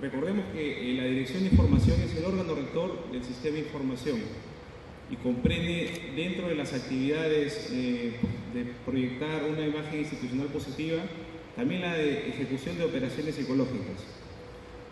Recordemos que eh, la Dirección de Información es el órgano rector del sistema de información y comprende dentro de las actividades eh, de proyectar una imagen institucional positiva también la de ejecución de operaciones psicológicas.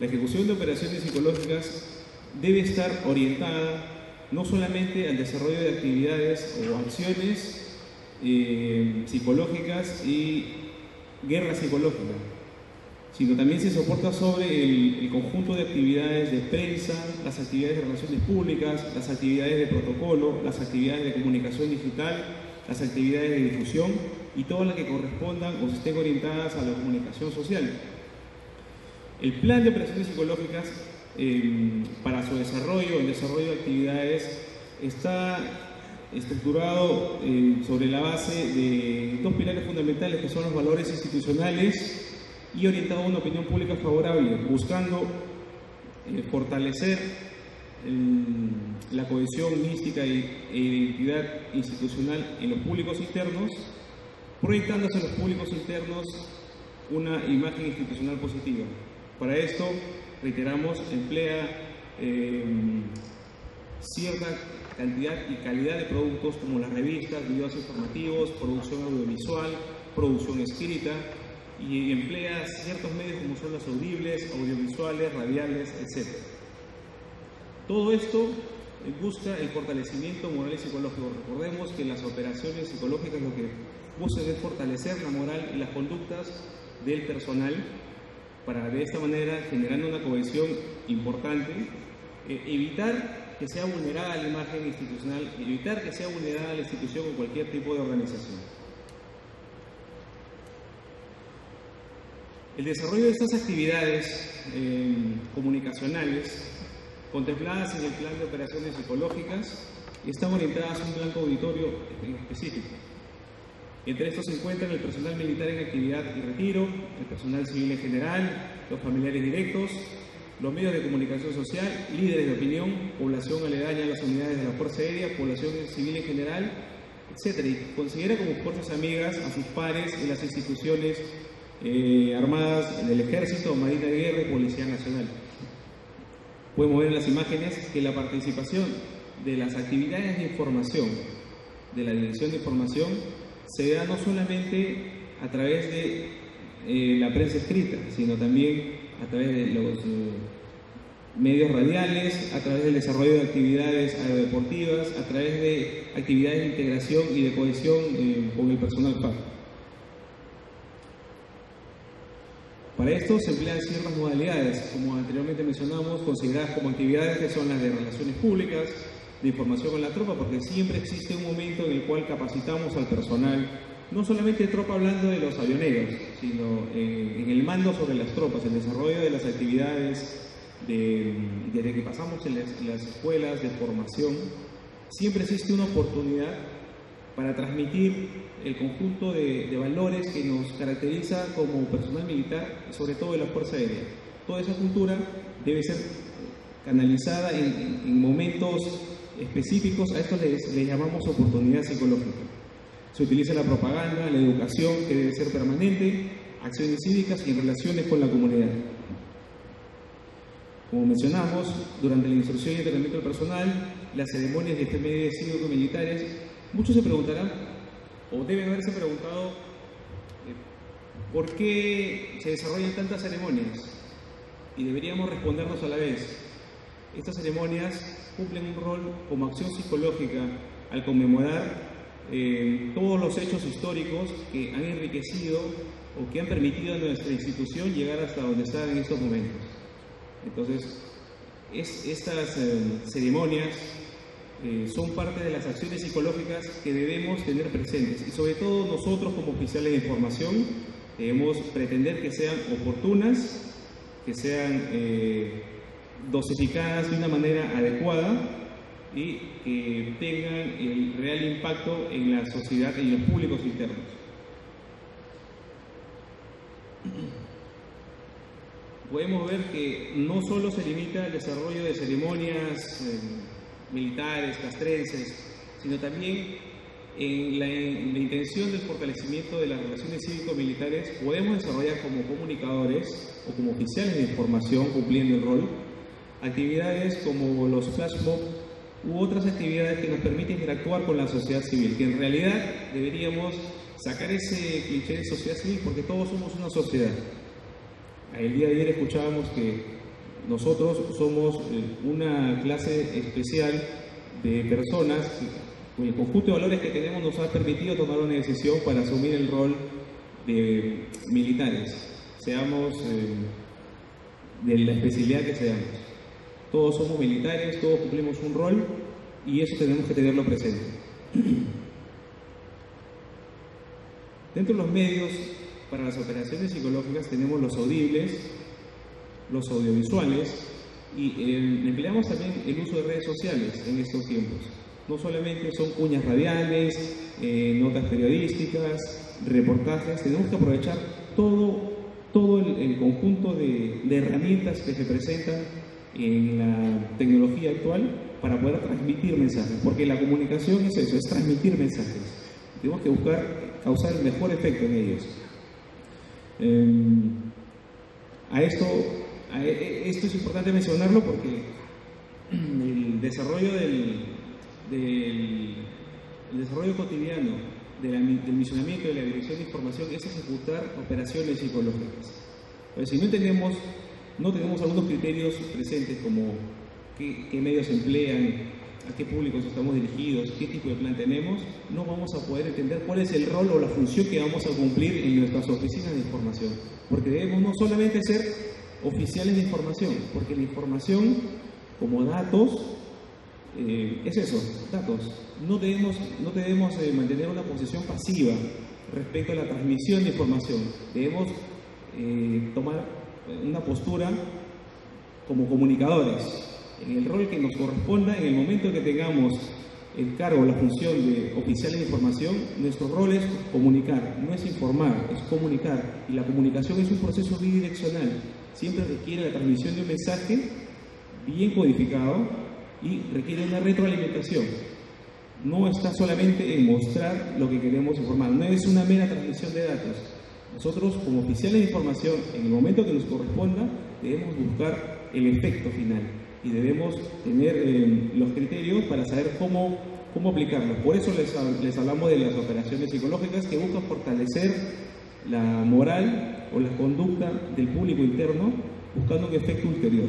La ejecución de operaciones psicológicas debe estar orientada no solamente al desarrollo de actividades o acciones eh, psicológicas y guerra psicológica, sino también se soporta sobre el, conjunto de actividades de prensa, las actividades de relaciones públicas, las actividades de protocolo, las actividades de comunicación digital, las actividades de difusión y todas las que correspondan o estén orientadas a la comunicación social. El plan de operaciones psicológicas em, para su desarrollo, el desarrollo de actividades, está estructurado eh, sobre la base de dos pilares fundamentales que son los valores institucionales y orientado a una opinión pública favorable, buscando eh, fortalecer la cohesión mística e identidad institucional en los públicos internos, proyectándose a los públicos internos una imagen institucional positiva. Para esto, reiteramos, emplea eh, cierta cantidad y calidad de productos como las revistas, videos informativos, producción audiovisual, producción escrita, y emplea ciertos medios como son los audibles, audiovisuales, radiales, etc. Todo esto busca el fortalecimiento moral y psicológico. Recordemos que las operaciones psicológicas lo que buscan es fortalecer la moral y las conductas del personal para de esta manera, generando una cohesión importante, eh, evitar que sea vulnerada la imagen institucional, evitar que sea vulnerada la institución o cualquier tipo de organización. El desarrollo de estas actividades eh, comunicacionales, contempladas en el plan de operaciones psicológicas, están orientadas a un blanco auditorio específico. Entre estos se encuentran el personal militar en actividad y retiro, el personal civil en general, los familiares directos, los medios de comunicación social, líderes de opinión, población aledaña a las unidades de la Fuerza Aérea, población civil en general, etc. Y considera como fuerzas amigas a sus pares en las instituciones eh, armadas del Ejército, Marina de Guerra y Policía Nacional. Podemos ver en las imágenes que la participación de las actividades de información de la Dirección de Información se da no solamente a través de eh, la prensa escrita, sino también a través de los eh, medios radiales, a través del desarrollo de actividades aerodeportivas, a través de actividades de integración y de cohesión con el personal PAC. Para esto se emplean ciertas modalidades, como anteriormente mencionamos, consideradas como actividades que son las de relaciones públicas, de información con la tropa, porque siempre existe un momento en el cual capacitamos al personal, no solamente tropa hablando de los avioneros, sino en, el mando sobre las tropas, el desarrollo de las actividades desde que pasamos en las escuelas de formación, siempre existe una oportunidad para transmitir el conjunto de, valores que nos caracteriza como personal militar, sobre todo de la Fuerza Aérea. Toda esa cultura debe ser canalizada en, momentos específicos, a esto le llamamos oportunidad psicológica. Se utiliza la propaganda, la educación, que debe ser permanente, acciones cívicas y relaciones con la comunidad. Como mencionamos, durante la instrucción y entrenamiento del personal, las ceremonias de efemérides cívico-militares Muchos se preguntarán, o deben haberse preguntado, eh, ¿por qué se desarrollan tantas ceremonias? Y deberíamos respondernos a la vez. Estas ceremonias cumplen un rol como acción psicológica al conmemorar eh, todos los hechos históricos que han enriquecido o que han permitido a nuestra institución llegar hasta donde está en estos momentos. Entonces, es, estas eh, ceremonias eh, son parte de las acciones psicológicas que debemos tener presentes y sobre todo nosotros como oficiales de información debemos pretender que sean oportunas, que sean eh, dosificadas de una manera adecuada y que tengan el real impacto en la sociedad y en los públicos internos. Podemos ver que no solo se limita al desarrollo de ceremonias eh, militares, castrenses, sino también en la, intención del fortalecimiento de las relaciones cívico-militares podemos desarrollar como comunicadores o como oficiales de información cumpliendo el rol actividades como los flash u otras actividades que nos permiten interactuar con la sociedad civil, que en realidad deberíamos sacar ese cliché de sociedad civil porque todos somos una sociedad. El día de ayer escuchábamos que nosotros somos eh, una clase especial de personas el conjunto de valores que tenemos nos ha permitido tomar una decisión para asumir el rol de militares, seamos eh, de la especialidad que seamos. Todos somos militares, todos cumplimos un rol y eso tenemos que tenerlo presente. Dentro de los medios para las operaciones psicológicas tenemos los audibles, los audiovisuales y eh, empleamos también el uso de redes sociales en estos tiempos. No solamente son cuñas radiales, eh, notas periodísticas, reportajes, tenemos que aprovechar todo, todo el, conjunto de, herramientas que se presentan en la tecnología actual para poder transmitir mensajes, porque la comunicación es eso, es transmitir mensajes. Tenemos que buscar causar el mejor efecto en ellos. Em, a esto, esto es importante mencionarlo porque el desarrollo del, del el desarrollo cotidiano del misionamiento de la dirección de información es ejecutar operaciones psicológicas. Pero si no tenemos, no tenemos algunos criterios presentes como qué, qué medios emplean, a qué públicos estamos dirigidos, qué tipo de plan tenemos, no vamos a poder entender cuál es el rol o la función que vamos a cumplir en nuestras oficinas de información. Porque debemos no solamente ser oficiales de información, porque la información como datos eh, es eso, datos. No debemos, no debemos eh, mantener una posición pasiva respecto a la transmisión de información. Debemos eh, tomar una postura como comunicadores, en el rol que nos corresponda, en el momento que tengamos el cargo la función de oficiales de información, nuestro rol es comunicar, no es informar, es comunicar. Y la comunicación es un proceso bidireccional. Siempre requiere la transmisión de un mensaje bien codificado y requiere una retroalimentación. No está solamente en mostrar lo que queremos informar, no es una mera transmisión de datos. Nosotros, como oficiales de información, en el momento que nos corresponda, debemos buscar el efecto final y debemos tener eh, los criterios para saber cómo, cómo aplicarlos. Por eso les, les hablamos de las operaciones psicológicas que buscan fortalecer la moral o la conducta del público interno buscando un efecto ulterior.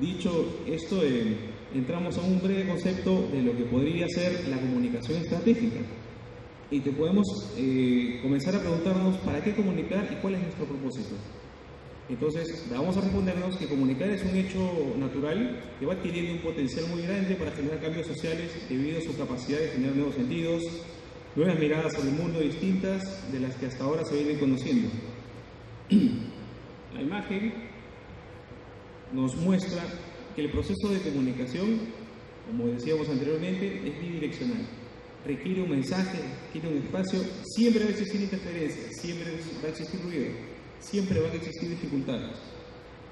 Dicho esto, eh, entramos a un breve concepto de lo que podría ser la comunicación estratégica. Y te podemos eh, comenzar a preguntarnos para qué comunicar y cuál es nuestro propósito. Entonces, vamos a respondernos que comunicar es un hecho natural que va adquiriendo un potencial muy grande para generar cambios sociales debido a su capacidad de generar nuevos sentidos, nuevas miradas sobre el mundo distintas de las que hasta ahora se vienen conociendo. La imagen nos muestra que el proceso de comunicación, como decíamos anteriormente, es bidireccional. Requiere un mensaje, requiere un espacio, siempre va a existir interferencia, siempre va a existir ruido siempre van a existir dificultades.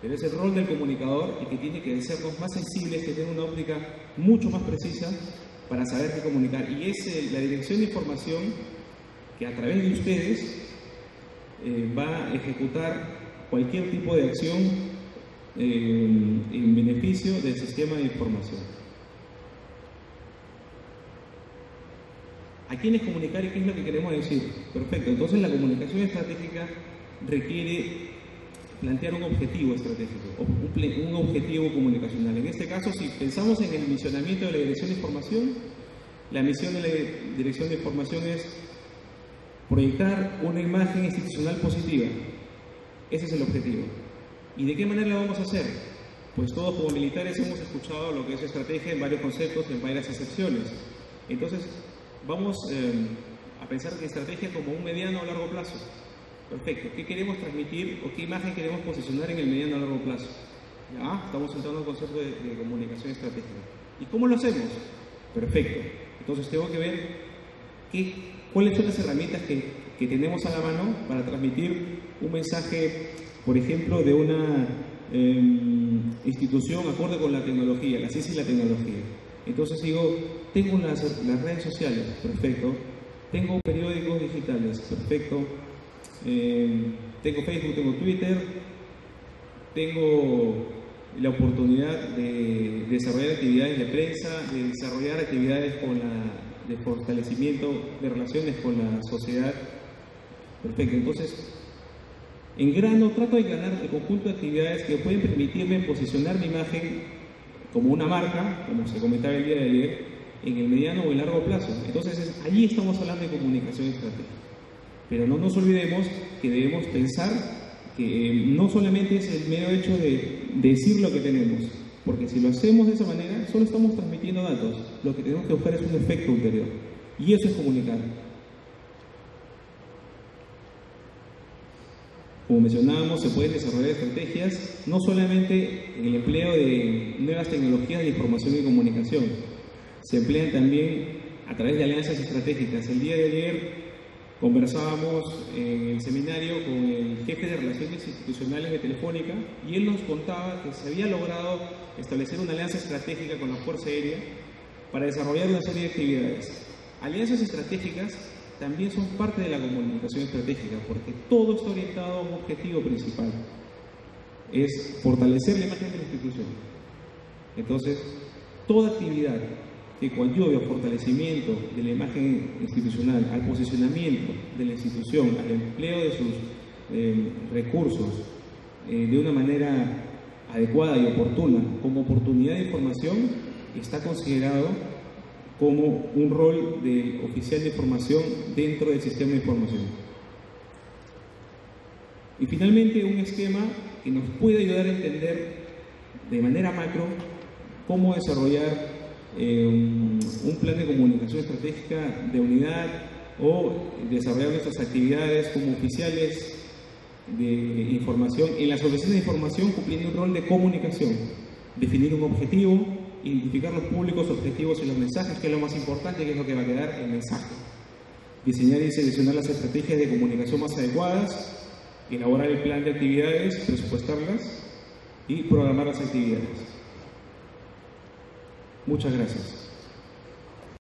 Pero es el rol del comunicador y que tiene que hacernos más sensibles, que tener una óptica mucho más precisa para saber qué comunicar. Y es eh, la dirección de información que a través de ustedes eh, va a ejecutar cualquier tipo de acción eh, en beneficio del sistema de información. ¿A quién es comunicar y qué es lo que queremos decir? Perfecto, entonces la comunicación estratégica requiere plantear un objetivo estratégico, un, objetivo comunicacional. En este caso, si pensamos en el misionamiento de la Dirección de Información, la misión de la Dirección de Información es proyectar una imagen institucional positiva. Ese es el objetivo. ¿Y de qué manera lo vamos a hacer? Pues todos como militares hemos escuchado lo que es estrategia en varios conceptos, en varias excepciones. Entonces, vamos eh, a pensar en estrategia como un mediano o largo plazo. Perfecto. ¿Qué queremos transmitir o qué imagen queremos posicionar en el mediano a largo plazo? ¿Ya? Estamos entrando al concepto de, comunicación estratégica. ¿Y cómo lo hacemos? Perfecto. Entonces tengo que ver qué, cuáles son las herramientas que, que tenemos a la mano para transmitir un mensaje, por ejemplo, de una em, institución acorde con la tecnología, la ciencia y la tecnología. Entonces digo, tengo las redes sociales, perfecto. Tengo periódicos digitales, perfecto. Eh, tengo Facebook, tengo Twitter. Tengo la oportunidad de desarrollar actividades de prensa, de desarrollar actividades con la, de fortalecimiento de relaciones con la sociedad. Perfecto. Entonces, en grano trato de ganar el conjunto de actividades que pueden permitirme posicionar mi imagen como una marca, como se comentaba el día de ayer, en el mediano o el largo plazo. Entonces, allí estamos hablando de comunicación estratégica. Pero no nos olvidemos que debemos pensar que eh, no solamente es el mero hecho de decir lo que tenemos, porque si lo hacemos de esa manera, solo estamos transmitiendo datos. Lo que tenemos que buscar es un efecto ulterior. Y eso es comunicar. Como mencionábamos, se pueden desarrollar estrategias no solamente en el empleo de nuevas tecnologías de información y comunicación, se emplean también a través de alianzas estratégicas. El día de ayer conversábamos en el seminario con el jefe de Relaciones Institucionales de Telefónica y él nos contaba que se había logrado establecer una alianza estratégica con la Fuerza Aérea para desarrollar una serie de actividades. Alianzas estratégicas también son parte de la comunicación estratégica, porque todo está orientado a un objetivo principal, es fortalecer la imagen de la institución. Entonces, toda actividad que coadyuve al fortalecimiento de la imagen institucional, al posicionamiento de la institución, al empleo de sus eh, recursos eh, de una manera adecuada y oportuna, como oportunidad de información, está considerado como un rol de oficial de información dentro del sistema de información. Y finalmente un esquema que nos puede ayudar a entender de manera macro cómo desarrollar eh, un plan de comunicación estratégica de unidad o desarrollar nuestras actividades como oficiales de información en las oficinas de información cumpliendo un rol de comunicación, definir un objetivo, identificar los públicos objetivos y los mensajes, que es lo más importante, que es lo que va a quedar el mensaje. Diseñar y seleccionar las estrategias de comunicación más adecuadas, elaborar el plan de actividades, presupuestarlas y programar las actividades. Muchas gracias.